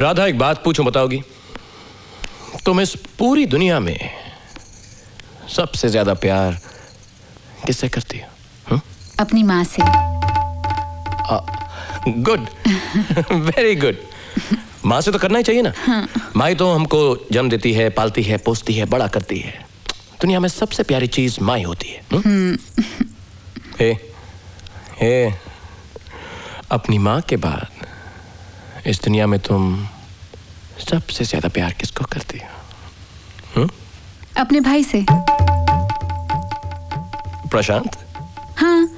राधा एक बात पूछो बताओगी? तुम इस पूरी दुनिया में सबसे ज़्यादा प्यार किससे करती हो? हम्म? अपनी माँ से। गुड। वेरी गुड माँ से तो करना ही चाहिए ना। हाँ। माँ तो हमको जन्म देती है पालती है पोसती है बड़ा करती है। दुनिया में सबसे प्यारी चीज़ माँ ही होती है हम्म? हम्म, हे हे अपनी माँ के बाद इस दुनिया में तुम सबसे ज़्यादा प्यार किसको करती हो? अपने भाई से। प्रशांत? हाँ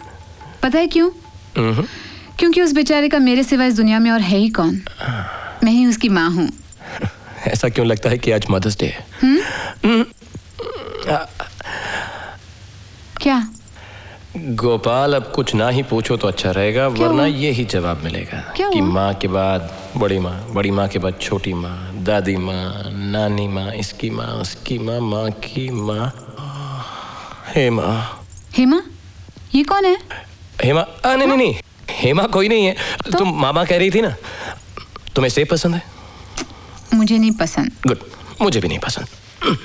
पता है क्यों? हम्म। क्योंकि उस बेचारे का मेरे सिवा इस दुनिया में और है ही कौन? मैं ही उसकी माँ हूँ। ऐसा क्यों लगता है कि आज मदर्स डे है? हम्म? क्या? गोपाल अब कुछ ना ही पूछो तो अच्छा रहेगा वरना ये ही जवाब मिलेगा कि माँ के बाद बड़ी माँ बड़ी माँ के बाद छोटी माँ दादी माँ नानी माँ इसकी माँ उसकी माँ माँ की माँ हे माँ हेमा? ये कौन है? हेमा आ, नहीं नहीं नहीं हेमा कोई नहीं है। तो? तुम मामा कह रही थी ना तुम्हें सेब पसंद है? मुझे नहीं पसंद। गुड मुझे भी नहीं पसंद।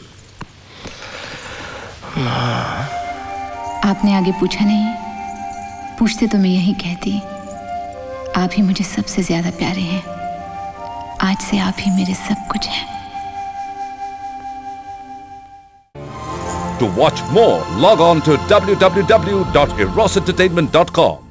आपने आगे पूछा नहीं। पूछते तो मैं यही कहती, आप ही मुझे सबसे ज़्यादा प्यारे हैं। आज से आप ही मेरे सब कुछ हैं। To watch more log on to W W W dot Eros entertainment dot www.erosentertainment.com.